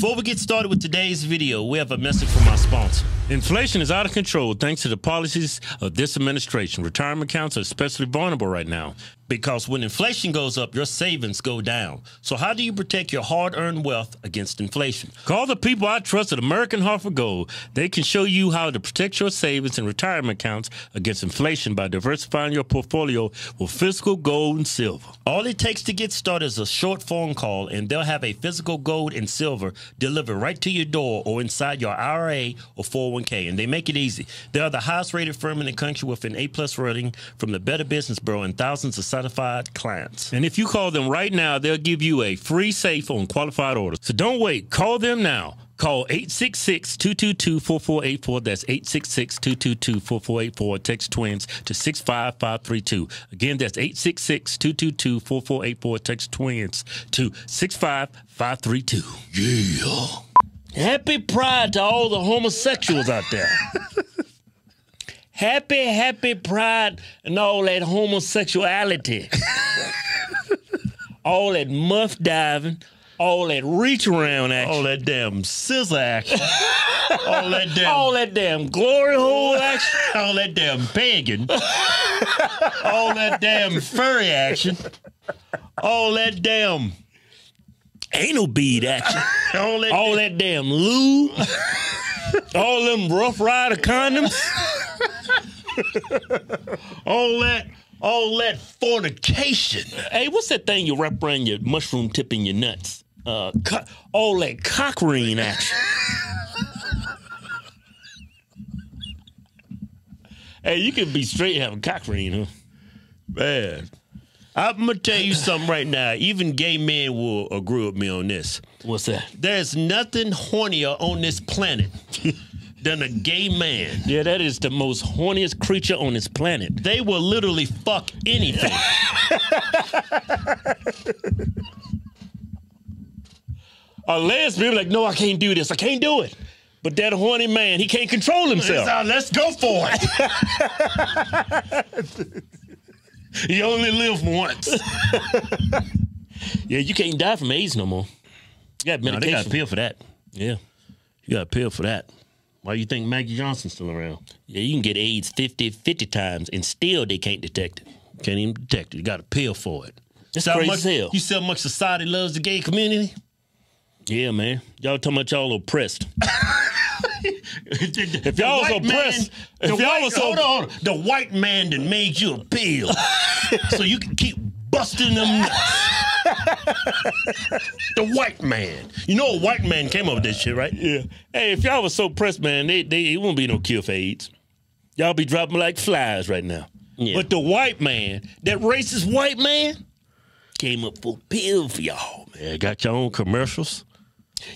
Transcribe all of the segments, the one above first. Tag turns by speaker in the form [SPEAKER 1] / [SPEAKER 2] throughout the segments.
[SPEAKER 1] Before we get started with today's video, we have a message from our sponsor.
[SPEAKER 2] Inflation is out of control thanks to the policies of this administration. Retirement accounts are especially vulnerable right now.
[SPEAKER 1] Because when inflation goes up, your savings go down. So, how do you protect your hard earned wealth against inflation?
[SPEAKER 2] Call the people I trust at American Hartford Gold. They can show you how to protect your savings and retirement accounts against inflation by diversifying your portfolio with physical gold and silver.
[SPEAKER 1] All it takes to get started is a short phone call, and they'll have a physical gold and silver delivered right to your door or inside your IRA or 401k. And they make it easy. They are the highest rated firm in the country with an A plus rating from the Better Business Bureau and thousands of certified clients.
[SPEAKER 2] And if you call them right now, they'll give you a free safe on qualified orders. So don't wait. Call them now. Call 866-222-4484. That's 866-222-4484. Text twins to 65532. Again, that's 866-222-4484. Text twins to 65532.
[SPEAKER 1] Yeah.
[SPEAKER 2] Happy Pride to all the homosexuals out there. happy, happy Pride and all that homosexuality. all that muff diving, all that reach around action.
[SPEAKER 1] All that damn scissor action. all that damn
[SPEAKER 2] all that damn glory hole action.
[SPEAKER 1] all that damn pegging. all that damn furry action. All that damn
[SPEAKER 2] anal bead action.
[SPEAKER 1] all that,
[SPEAKER 2] all that damn lube. all them rough rider condoms.
[SPEAKER 1] all that all that fornication.
[SPEAKER 2] Hey, what's that thing you wrap around your mushroom tip in your nuts? Uh, co- all that cock ring action. hey, you can be straight and have a cock ring, huh?
[SPEAKER 1] Man. I'm gonna tell you something right now. Even gay men will agree with me on this.
[SPEAKER 2] What's that?
[SPEAKER 1] There's nothing hornier on this planet than a gay man.
[SPEAKER 2] Yeah, that is the most horniest creature on this planet.
[SPEAKER 1] They will literally fuck anything.
[SPEAKER 2] a lesbian be like, no, I can't do this. I can't do it. But that horny man, he can't control himself.
[SPEAKER 1] Uh, let's go for it. you only live once.
[SPEAKER 2] yeah, you can't die from AIDS no more. You got medication.
[SPEAKER 1] No, they got a pill for that.
[SPEAKER 2] Yeah.
[SPEAKER 1] You got a pill for that. Why you think Magic Johnson's still around?
[SPEAKER 2] Yeah, you can get AIDS 50, 50 times and still they can't detect it.
[SPEAKER 1] Can't even detect it. You got a pill for it.
[SPEAKER 2] That's crazy
[SPEAKER 1] much,
[SPEAKER 2] hell.
[SPEAKER 1] You see how much society loves the gay community?
[SPEAKER 2] Yeah, man. Y'all talking about y'all oppressed. if y'all was oppressed,
[SPEAKER 1] man, if y'all was so, hold on, hold on, the white man that made you a pill, so you can keep busting them nuts. the white man. You know a white man came up with this shit, right?
[SPEAKER 2] Yeah. Hey, if y'all was so pressed, man, they, they, it won't be no cure for AIDS. Y'all be dropping like flies right now. Yeah. But the white man, that racist white man, came up for a pill for y'all, man.
[SPEAKER 1] got your own commercials.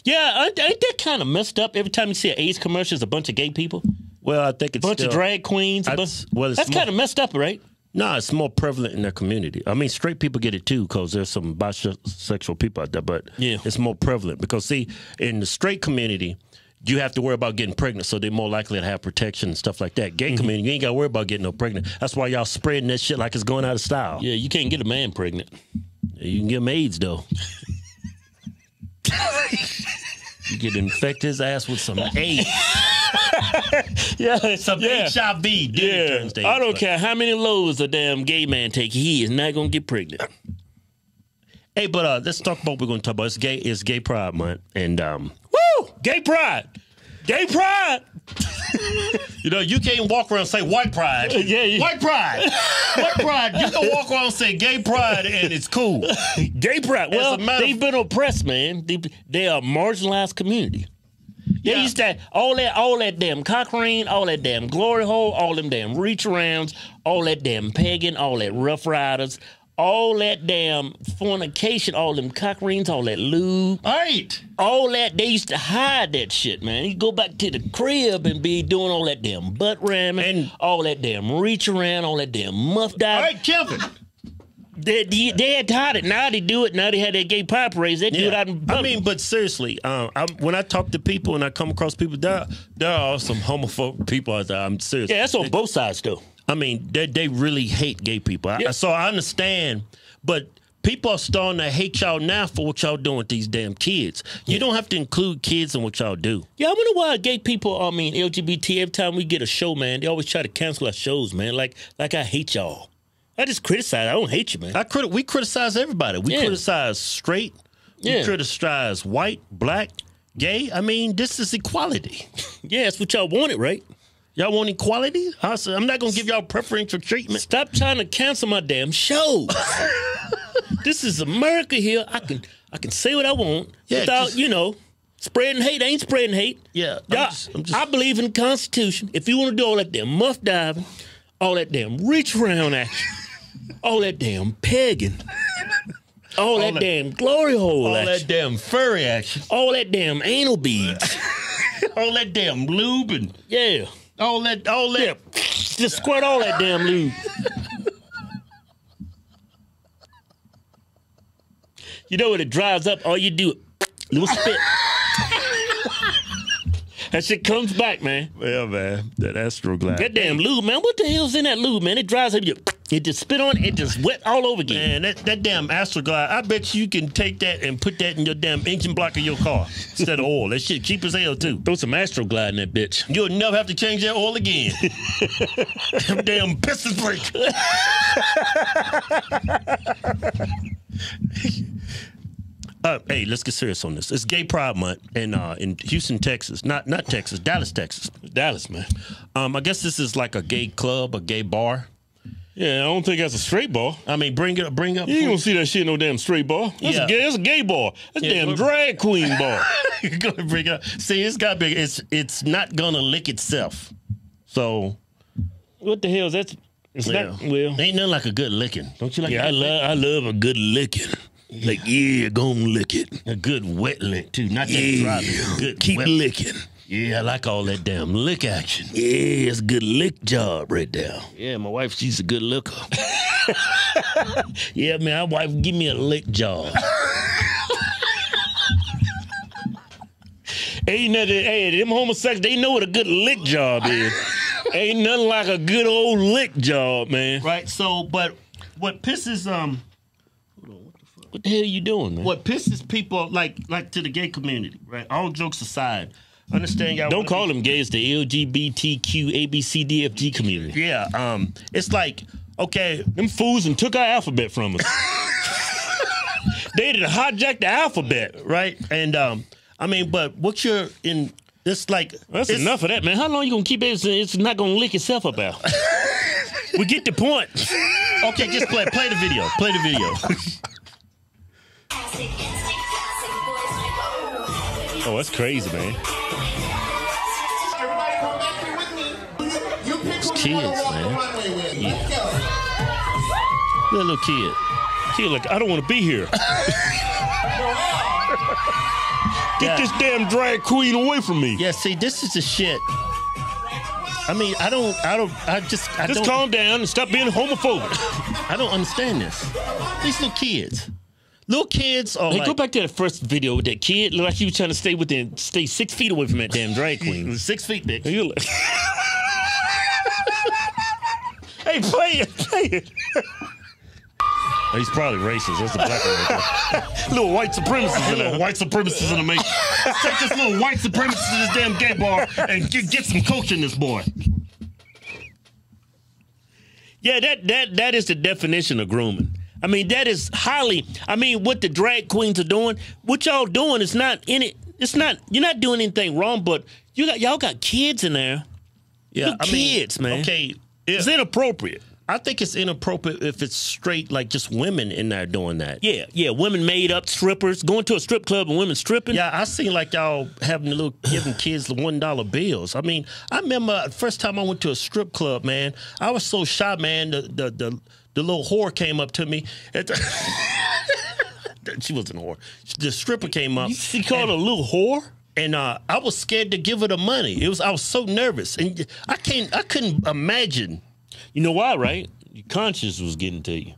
[SPEAKER 2] Yeah, ain't that kind of messed up? Every time you see an AIDS commercial, it's a bunch of gay people.
[SPEAKER 1] Well, I think it's
[SPEAKER 2] a bunch
[SPEAKER 1] still,
[SPEAKER 2] of drag queens. A bunch,
[SPEAKER 1] well,
[SPEAKER 2] that's kind of messed up, right?
[SPEAKER 1] No, nah, it's more prevalent in their community. I mean, straight people get it too because there's some bisexual people out there, but
[SPEAKER 2] yeah.
[SPEAKER 1] it's more prevalent because see, in the straight community, you have to worry about getting pregnant, so they're more likely to have protection and stuff like that. Gay mm-hmm. community, you ain't got to worry about getting no pregnant. That's why y'all spreading that shit like it's going out of style.
[SPEAKER 2] Yeah, you can't get a man pregnant.
[SPEAKER 1] You can get him AIDS though. you could infect his ass with some AIDS.
[SPEAKER 2] yeah,
[SPEAKER 1] some
[SPEAKER 2] yeah.
[SPEAKER 1] HIV.
[SPEAKER 2] Yeah, I don't care how many loads a damn gay man take. He is not gonna get pregnant.
[SPEAKER 1] Hey, but uh, let's talk about what we're gonna talk about. It's gay. It's Gay Pride Month, and um,
[SPEAKER 2] woo, Gay Pride, Gay Pride.
[SPEAKER 1] you know, you can't walk around and say white pride.
[SPEAKER 2] Yeah, yeah.
[SPEAKER 1] white pride, white pride. You can walk around and say gay pride, and it's cool.
[SPEAKER 2] gay pride. Well, they've been oppressed, man. They, they are a marginalized community. Yeah. Used to all that, all that damn cock ring, all that damn glory hole, all them damn reach arounds, all that damn pegging, all that rough riders, all that damn fornication, all them cock rings, all that lube.
[SPEAKER 1] Right.
[SPEAKER 2] All that, they used to hide that shit, man. You go back to the crib and be doing all that damn butt ramming, and all that damn reach around, all that damn muff dive.
[SPEAKER 1] All right, Kevin.
[SPEAKER 2] They, they, they, had taught it. Now they do it. Now they had that gay pie parades. They yeah. do it out in
[SPEAKER 1] public. I mean, but seriously, um, when I talk to people and I come across people, there, there are some homophobic people out there. I'm serious.
[SPEAKER 2] Yeah, that's on they, both sides, though.
[SPEAKER 1] I mean, they, they really hate gay people. I, so I understand, but people are starting to hate y'all now for what y'all doing with these damn kids. You don't have to include kids in what y'all do.
[SPEAKER 2] Yeah, I wonder why gay people, I mean LGBT, every time we get a show, man, they always try to cancel our shows, man. Like like I hate y'all. I just criticize. I don't hate you, man.
[SPEAKER 1] I crit- we criticize everybody. We
[SPEAKER 2] Yeah.
[SPEAKER 1] criticize straight. We criticize white, black, gay. I mean, this is equality.
[SPEAKER 2] Yeah, that's what y'all wanted, right?
[SPEAKER 1] Y'all want equality? I said, I'm not gonna give y'all preferential treatment.
[SPEAKER 2] Stop trying to cancel my damn show. this is America here. I can I can say what I want
[SPEAKER 1] Yeah,
[SPEAKER 2] without,
[SPEAKER 1] just-
[SPEAKER 2] you know, spreading hate. I ain't spreading hate.
[SPEAKER 1] Yeah, I'm
[SPEAKER 2] Y'all,
[SPEAKER 1] just- I'm just-
[SPEAKER 2] I believe in the Constitution. If you want to do all that damn muff diving, all that damn reach around action, all that damn pegging, all, that,
[SPEAKER 1] that-
[SPEAKER 2] damn glory hole
[SPEAKER 1] All
[SPEAKER 2] action,
[SPEAKER 1] that damn furry action,
[SPEAKER 2] all that damn anal beads.
[SPEAKER 1] all that damn lube, and
[SPEAKER 2] yeah.
[SPEAKER 1] all that, all that.
[SPEAKER 2] Yeah. Just squirt all that damn lube. You know when it dries up, all you do little spit. that shit comes back, man.
[SPEAKER 1] Yeah, man, that Astroglide.
[SPEAKER 2] That damn lube, man. What the hell's in that lube, man? It dries up. You, you just spit on it, it just wet all over again.
[SPEAKER 1] Man, that, that damn Astroglide, I bet you can take that and put that in your damn engine block of your car instead of oil. That shit cheap as hell, too.
[SPEAKER 2] Throw some Astroglide in that bitch.
[SPEAKER 1] You'll never have to change that oil again. Damn piston brake. Uh, hey, let's get serious on this. It's Gay Pride Month in uh, in Houston, Texas. Not not Texas, Dallas, Texas.
[SPEAKER 2] Dallas, man.
[SPEAKER 1] Um, I guess this is like a gay club, a gay bar.
[SPEAKER 2] Yeah, I don't think that's a straight ball.
[SPEAKER 1] I mean, bring it, bring up.
[SPEAKER 2] You ain't gonna see that shit no damn straight ball. That's
[SPEAKER 1] Yeah.
[SPEAKER 2] a gay. That's a gay ball. That's a
[SPEAKER 1] Yeah,
[SPEAKER 2] damn drag queen ball.
[SPEAKER 1] Go ahead, bring it up. See, it's got big. It's it's not gonna lick itself. So
[SPEAKER 2] what the hell is that? It's
[SPEAKER 1] yeah,
[SPEAKER 2] not well.
[SPEAKER 1] ain't nothing like a good licking. Don't you like?
[SPEAKER 2] Yeah, I love I love a good licking. Like, yeah, gonna lick it.
[SPEAKER 1] A good wet lick too, not that dry lick. Good
[SPEAKER 2] Keep
[SPEAKER 1] wet.
[SPEAKER 2] licking.
[SPEAKER 1] Yeah, I like all that damn lick action.
[SPEAKER 2] Yeah, it's a good lick job right there.
[SPEAKER 1] Yeah, my wife, she's a good looker.
[SPEAKER 2] Yeah, man, my wife give me a lick job. Ain't nothing, hey, them homosexuals, they know what a good lick job is. Ain't nothing like a good old lick job, man.
[SPEAKER 1] right. So, but what pisses um
[SPEAKER 2] What the hell are you doing, man?
[SPEAKER 1] what pisses people like like to the gay community, right? All jokes aside, understand y'all
[SPEAKER 2] Don't call
[SPEAKER 1] be-
[SPEAKER 2] them gays the LGBTQ ABCDFG community.
[SPEAKER 1] Yeah, um, it's like okay,
[SPEAKER 2] Them fools and took our alphabet from us. they did a hijack the alphabet.
[SPEAKER 1] right? And um, I mean, but what you're in this like
[SPEAKER 2] That's
[SPEAKER 1] it's-
[SPEAKER 2] enough of that, man. How long you gonna keep it? It's, it's not gonna lick itself up out. we get the point.
[SPEAKER 1] Okay, just play play the video. Play the video.
[SPEAKER 2] Oh, that's crazy, man.
[SPEAKER 3] Who
[SPEAKER 1] kids,
[SPEAKER 3] you want to walk
[SPEAKER 1] man.
[SPEAKER 3] the runway with.
[SPEAKER 1] Yeah. Little, kid.
[SPEAKER 2] Feel like I don't want to be here. Get
[SPEAKER 1] Yeah.
[SPEAKER 2] this damn drag queen away from me.
[SPEAKER 1] Yeah, see, this is the shit. I mean, I don't, I don't, I just, I
[SPEAKER 2] Just
[SPEAKER 1] don't,
[SPEAKER 2] calm down and stop being homophobic.
[SPEAKER 1] I don't understand this. These little kids, little kids are
[SPEAKER 2] Hey,
[SPEAKER 1] like
[SPEAKER 2] go back to that first video with that kid. Look like he was trying to stay within, stay six feet away from that damn drag queen.
[SPEAKER 1] six feet big.
[SPEAKER 2] You look- hey, play it, play it.
[SPEAKER 1] Oh, he's probably racist. That's a black one. Right
[SPEAKER 2] Little white supremacists in
[SPEAKER 1] little
[SPEAKER 2] there.
[SPEAKER 1] white supremacists in the making. Take this little white supremacist to this damn gay bar and get, get some coach in this boy.
[SPEAKER 2] Yeah, that that that is the definition of grooming. I mean, that is highly. I mean, what the drag queens are doing, what y'all doing is not in it. It's not. You're not doing anything wrong, but you got y'all got kids in there.
[SPEAKER 1] Yeah,
[SPEAKER 2] Little kids, man.
[SPEAKER 1] Okay,
[SPEAKER 2] It's inappropriate.
[SPEAKER 1] I think it's inappropriate if it's straight, like just women in there doing that.
[SPEAKER 2] Yeah, yeah. Women made up strippers going to a strip club and women stripping.
[SPEAKER 1] Yeah, I seen like y'all having the little giving kids the one dollar bills. I mean, I remember the first time I went to a strip club, man. I was so shy, man. The the the, the little whore came up to me. At the she wasn't a whore. The stripper came up.
[SPEAKER 2] She called a little whore.
[SPEAKER 1] and uh, I was scared to give her the money. It was I was so nervous, and I can't I couldn't imagine.
[SPEAKER 2] You know why, right? Your conscience was getting to you.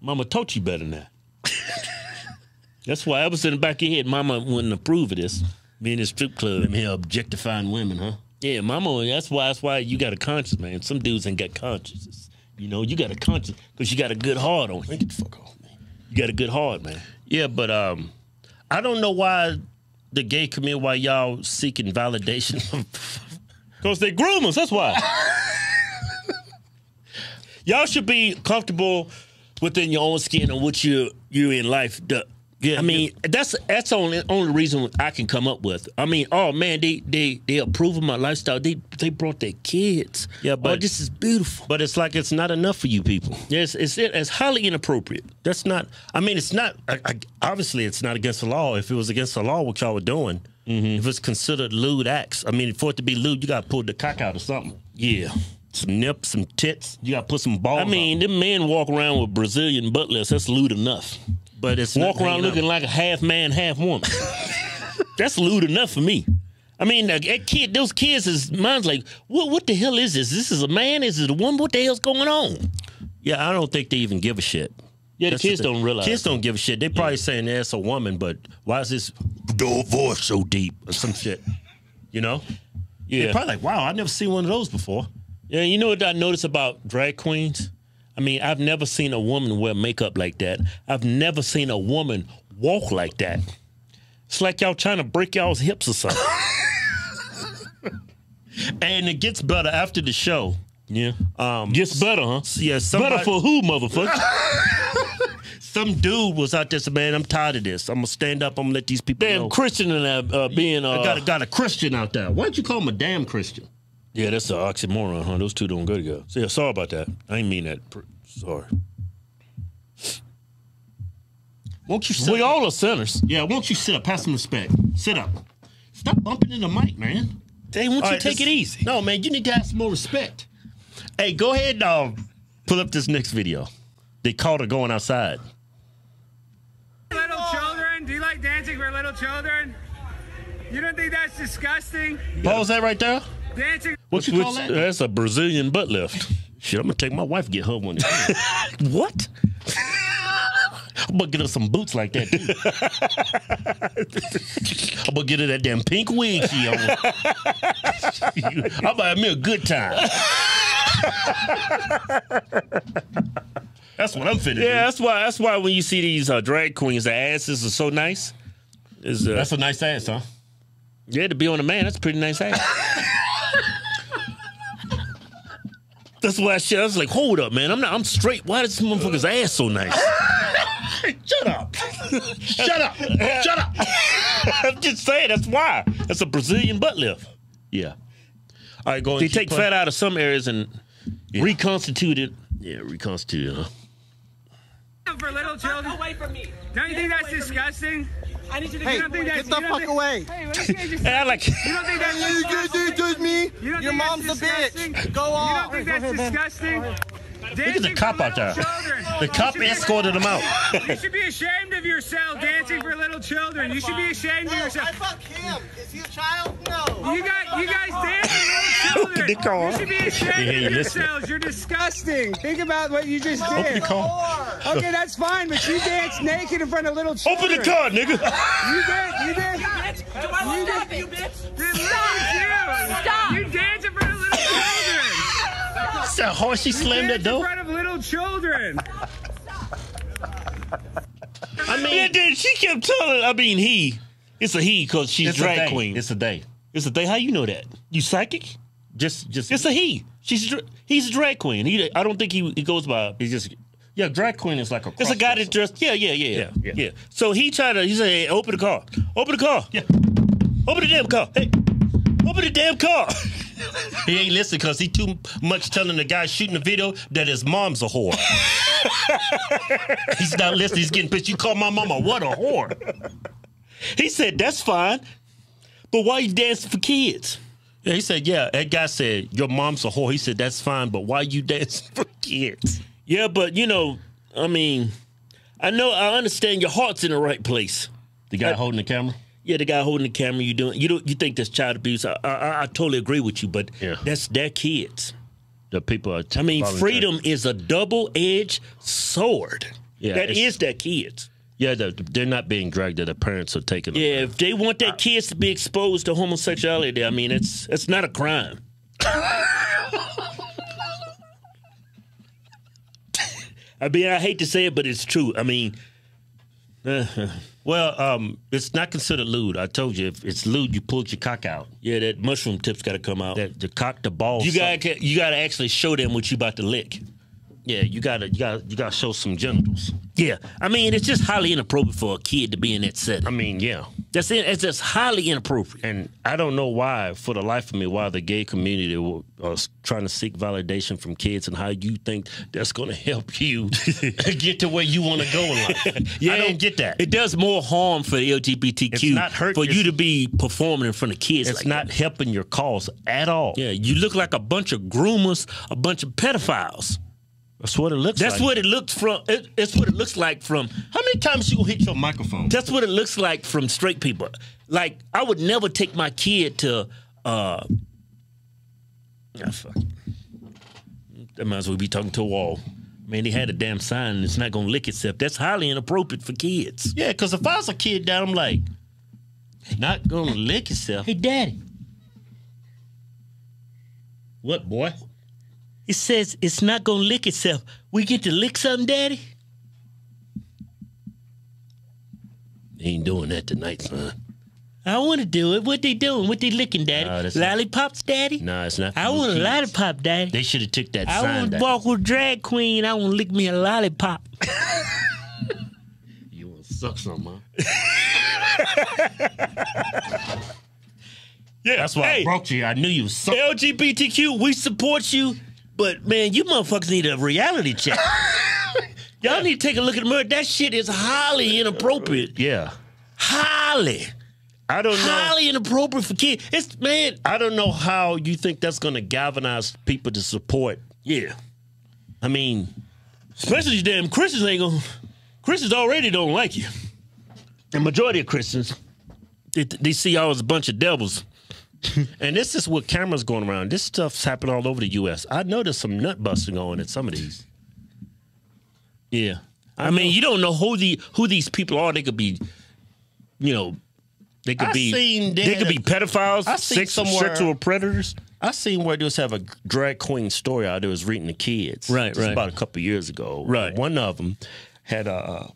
[SPEAKER 2] Mama taught you better than that. That's why I was in the back of your head. Mama wouldn't approve of this. Being in a strip club.
[SPEAKER 1] Them here objectifying women, huh?
[SPEAKER 2] Yeah, mama. That's why. That's why you got a conscience, man. Some dudes ain't got consciences. You know, you got a conscience because you got a good heart on you.
[SPEAKER 1] Get the fuck off me.
[SPEAKER 2] You got a good heart, man.
[SPEAKER 1] Yeah, but um, I don't know why the gay community, why y'all seeking validation.
[SPEAKER 2] Because they groom us. That's why. y'all should be comfortable within your own skin and what you you're in life. The, yeah, I mean yeah. that's that's the only only reason I can come up with. I mean, oh man, they they they approve of my lifestyle. They they brought their kids.
[SPEAKER 1] Yeah, but
[SPEAKER 2] oh, this is beautiful.
[SPEAKER 1] But it's like it's not enough for you people.
[SPEAKER 2] Yes, it's it's highly inappropriate.
[SPEAKER 1] That's not. I mean, it's not. I, I, obviously, it's not against the law. If it was against the law, what y'all were doing, mm-hmm. if it's considered lewd acts, I mean, for it to be lewd, you got to pull the cock out or something.
[SPEAKER 2] Yeah
[SPEAKER 1] some nips, some tits. You got to put some balls. I
[SPEAKER 2] mean, them men walk around with Brazilian butt lifts. That's lewd enough
[SPEAKER 1] but it's
[SPEAKER 2] walk around looking up. like a half man, half woman. That's lewd enough for me. I mean, that kid, those kids, is mine's like, what? What the hell is this? This is a man? Is it a woman? What the hell's going on?
[SPEAKER 1] Yeah, I don't think they even give a shit.
[SPEAKER 2] Yeah, the kids the don't realize.
[SPEAKER 1] Kids don't give a shit. They probably yeah. saying that's a woman, but why is this voice so deep or some shit? You know? Yeah. They're probably like, wow, I never seen one of those before.
[SPEAKER 2] Yeah, you know what I notice about drag queens? I mean, I've never seen a woman wear makeup like that. I've never seen a woman walk like that. It's like y'all trying to break y'all's hips or something.
[SPEAKER 1] and it gets better after the show.
[SPEAKER 2] Yeah. Um, gets better, huh?
[SPEAKER 1] Yeah. Somebody,
[SPEAKER 2] better for who, motherfucker?
[SPEAKER 1] some dude was out there saying, "Man, I'm tired of this. I'm gonna stand up. I'm gonna let these people
[SPEAKER 2] damn
[SPEAKER 1] know."
[SPEAKER 2] Christian and uh, being. Uh,
[SPEAKER 1] I got a, got a Christian out there. Why'd you call him a damn Christian?
[SPEAKER 2] Yeah, that's an oxymoron, huh? Those two don't go together. So, yeah, sorry about that. I didn't mean that. Sorry.
[SPEAKER 1] Won't you sit
[SPEAKER 2] We all are sinners.
[SPEAKER 1] Yeah, won't you sit up? Pass some respect. Sit up. Stop bumping in the mic, man.
[SPEAKER 2] Hey, won't all you right, take it easy?
[SPEAKER 1] No, man, you need to have some more respect. Hey, go ahead and uh, pull up this next video. They caught her going outside.
[SPEAKER 4] Little children, do you like dancing for little children? You don't think that's disgusting?
[SPEAKER 1] Pause that right there.
[SPEAKER 4] Dancing.
[SPEAKER 1] What you call that?
[SPEAKER 2] That's a Brazilian butt lift.
[SPEAKER 1] Shit, I'm gonna take my wife get her one.
[SPEAKER 2] what?
[SPEAKER 1] I'm gonna get her some boots like that too. I'm gonna get her that damn pink wig she on. I'm gonna have me a good time. that's what I'm finna
[SPEAKER 2] yeah, that's why. That's why when you see these uh, drag queens, the asses are so nice.
[SPEAKER 1] Is uh, that's a nice ass, huh?
[SPEAKER 2] Yeah, to be on a man, that's a pretty nice ass. that's why I, shit, I was like, hold up, man. I'm not. I'm straight. Why is this motherfucker's ass so nice?
[SPEAKER 1] Shut up! Shut up! Shut up!
[SPEAKER 2] I'm just saying. That's why. That's a Brazilian butt lift.
[SPEAKER 1] Yeah. All right, go.
[SPEAKER 2] They take fat out of some areas and yeah. reconstitute it.
[SPEAKER 1] Yeah, reconstitute it. Huh?
[SPEAKER 4] For little children.
[SPEAKER 5] Away from me.
[SPEAKER 4] Don't you think that's disgusting?
[SPEAKER 5] I need you to
[SPEAKER 4] hey,
[SPEAKER 5] get,
[SPEAKER 4] get
[SPEAKER 5] the fuck
[SPEAKER 4] think,
[SPEAKER 5] away.
[SPEAKER 4] Hey, what you just
[SPEAKER 2] hey, I like.
[SPEAKER 4] You don't think that's
[SPEAKER 5] you do, do, do me.
[SPEAKER 4] You
[SPEAKER 5] Your mom's a bitch. Go
[SPEAKER 4] on. You don't think that's disgusting?
[SPEAKER 1] Look at the cop out there.
[SPEAKER 4] Children.
[SPEAKER 1] The cop escorted him out.
[SPEAKER 4] you should be ashamed of yourself dancing for little children. You should be ashamed of yourself.
[SPEAKER 5] I fuck him. Is he a child? No.
[SPEAKER 4] You got you guys dance for little children. You should be ashamed yeah, of yourselves. You're disgusting. Think about what you just
[SPEAKER 1] Open
[SPEAKER 4] did.
[SPEAKER 1] the car.
[SPEAKER 4] Okay, that's fine, but you danced naked in front of little children.
[SPEAKER 2] Open the car, nigga.
[SPEAKER 4] You did. You did.
[SPEAKER 5] Bitch, do I look you did. you, bitch?
[SPEAKER 4] Dude, Stop.
[SPEAKER 5] Stop.
[SPEAKER 4] You dance in front of little children.
[SPEAKER 1] That's how hard she slammed that door.
[SPEAKER 4] In front of little children.
[SPEAKER 2] I mean, yeah, dude, she kept telling. I mean, he. It's a he because she's
[SPEAKER 1] it's
[SPEAKER 2] drag queen.
[SPEAKER 1] It's a day.
[SPEAKER 2] It's a day. How you know that? You psychic?
[SPEAKER 1] Just, just.
[SPEAKER 2] It's a he. She's. He's a drag queen. He. I don't think he. He goes by.
[SPEAKER 1] He's just. Yeah, drag queen is like a.
[SPEAKER 2] It's a guy that dressed. Yeah, yeah, yeah, yeah, yeah, yeah. So he tried to. He said, hey, "Open the car. Open the car.
[SPEAKER 1] Yeah.
[SPEAKER 2] Open the damn car. Hey, open the damn car."
[SPEAKER 1] he ain't listening because he too much telling the guy shooting the video that his mom's a whore. He's not listening. He's getting pissed. You call my mama what a whore.
[SPEAKER 2] He said, that's fine. But why you dancing for kids?
[SPEAKER 1] Yeah, he said, yeah. That guy said, your mom's a whore. He said, that's fine, but why you dancing for kids?
[SPEAKER 2] Yeah, but you know, I mean, I know, I understand your heart's in the right place.
[SPEAKER 1] The guy I, holding the camera?
[SPEAKER 2] Yeah, the guy holding the camera. You doing? You don't? You think that's child abuse? I, I, I totally agree with you, but
[SPEAKER 1] yeah.
[SPEAKER 2] that's their kids.
[SPEAKER 1] The people are. T-
[SPEAKER 2] I mean, freedom is a double-edged sword. Yeah, that is their kids.
[SPEAKER 1] Yeah, they're, they're, not being dragged. That the parents are taking.
[SPEAKER 2] Yeah, if they want their kids to be exposed to homosexuality, I mean, it's it's not a crime. I mean, I hate to say it, but it's true. I mean,
[SPEAKER 1] Well, um, it's not considered lewd. I told you, if it's lewd, you pulled your cock out.
[SPEAKER 2] Yeah, that mushroom tip's got to come out.
[SPEAKER 1] That the cock, the balls.
[SPEAKER 2] you got to you got to actually show them what you about to lick.
[SPEAKER 1] yeah, you gotta, you gotta, you gotta show some genitals.
[SPEAKER 2] Yeah, I mean it's just highly inappropriate for a kid to be in that setting.
[SPEAKER 1] I mean, yeah.
[SPEAKER 2] That's it. It's just highly inappropriate.
[SPEAKER 1] And I don't know why, for the life of me, why the gay community wa- uh, was trying to seek validation from kids and how you think that's going to help you get to where you want to go in life. yeah, I don't get that.
[SPEAKER 2] It does more harm for the LGBTQ
[SPEAKER 1] It's not hurt-
[SPEAKER 2] for you to be performing in front of kids.
[SPEAKER 1] it's
[SPEAKER 2] like
[SPEAKER 1] not
[SPEAKER 2] that.
[SPEAKER 1] helping your cause at all.
[SPEAKER 2] Yeah, you look like a bunch of groomers, a bunch of pedophiles.
[SPEAKER 1] That's what it looks
[SPEAKER 2] That's
[SPEAKER 1] like.
[SPEAKER 2] what it looks from. It, it's what it looks like from.
[SPEAKER 1] How many times you gonna hit your microphone?
[SPEAKER 2] That's what it looks like from straight people. Like I would never take my kid to. uh ah, fuck. That might as well be talking to a wall. Man, they had a damn sign and it's not gonna lick itself. That's highly inappropriate for kids.
[SPEAKER 1] Yeah, because if I was a kid down, I'm like, not gonna lick itself.
[SPEAKER 2] Hey, daddy.
[SPEAKER 1] What, boy?
[SPEAKER 2] It says it's not gonna lick itself. We get to lick something, daddy?
[SPEAKER 1] Ain't doing that tonight, son.
[SPEAKER 2] I want to do it. What they doing? What they licking, daddy?
[SPEAKER 1] No, that's-
[SPEAKER 2] Lollipops, daddy?
[SPEAKER 1] No, it's not. for
[SPEAKER 2] I
[SPEAKER 1] little
[SPEAKER 2] want a
[SPEAKER 1] kids.
[SPEAKER 2] lollipop, daddy.
[SPEAKER 1] They should have took that
[SPEAKER 2] I
[SPEAKER 1] sign
[SPEAKER 2] want to
[SPEAKER 1] down.
[SPEAKER 2] walk with drag queen. I want to lick me a lollipop.
[SPEAKER 1] You want to suck some, huh?
[SPEAKER 2] Yeah,
[SPEAKER 1] That's why I broke you. I knew you was suck.
[SPEAKER 2] LGBTQ, we support you, but man, you motherfuckers need a reality check. Y'all need to take a look at the mirror. That shit is highly inappropriate.
[SPEAKER 1] Yeah.
[SPEAKER 2] Highly,
[SPEAKER 1] I don't know.
[SPEAKER 2] highly inappropriate for kids. It's man,
[SPEAKER 1] I don't know how you think that's going to galvanize people to support.
[SPEAKER 2] yeah.
[SPEAKER 1] I mean,
[SPEAKER 2] Especially these damn Christians ain't gonna. Christians already don't like you. The majority of Christians, they, they see y'all as a bunch of devils.
[SPEAKER 1] and this is what cameras going around. This stuff's happening all over the U.S. I know there's some nut busting on at some of these.
[SPEAKER 2] Yeah. I, mean, you don't know who the who these people are. They could be, you know, they could
[SPEAKER 1] I
[SPEAKER 2] be
[SPEAKER 1] seen
[SPEAKER 2] they could be pedophiles,
[SPEAKER 1] I
[SPEAKER 2] sex, sexual predators.
[SPEAKER 1] I seen where they was have a drag queen story out there was reading the kids.
[SPEAKER 2] Right,
[SPEAKER 1] This
[SPEAKER 2] right.
[SPEAKER 1] About a couple years ago.
[SPEAKER 2] Right.
[SPEAKER 1] One of them had a,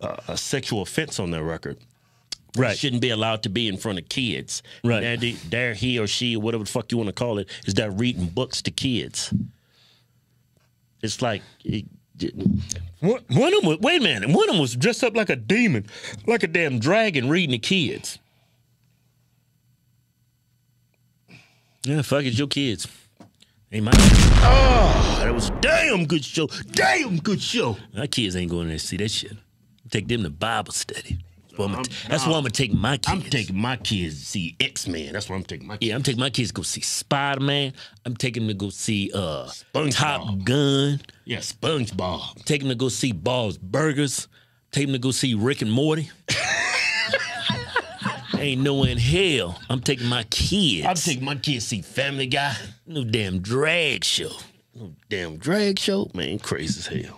[SPEAKER 1] a a sexual offense on their record.
[SPEAKER 2] Right.
[SPEAKER 1] Shouldn't be allowed to be in front of kids.
[SPEAKER 2] Right.
[SPEAKER 1] There, they- there he or she, or whatever the fuck you want to call it, is that reading books to kids. It's like it,
[SPEAKER 2] One, one of them was, wait a minute, one of them was dressed up like a demon, like a damn dragon reading the kids. Yeah, fuck it, your kids. Ain't my
[SPEAKER 1] oh, ah, that was a damn good show. Damn good show.
[SPEAKER 2] my kids ain't going there to see that shit. Take them to Bible study. That's where I'm, gonna- that's where I'm gonna take my kids.
[SPEAKER 1] I'm taking my kids to see X Men. That's what I'm taking my kids.
[SPEAKER 2] Yeah, I'm taking my kids to go see Spider Man. I'm taking them to go see uh
[SPEAKER 1] SpongeBob.
[SPEAKER 2] Top Gun.
[SPEAKER 1] Yeah, SpongeBob.
[SPEAKER 2] Taking them to go see Bob's Burgers. Taking them to go see Rick and Morty. Ain't no in hell. I'm taking my kids.
[SPEAKER 1] I'm taking my kids to see Family Guy.
[SPEAKER 2] no damn drag show.
[SPEAKER 1] No damn drag show, man, crazy as hell.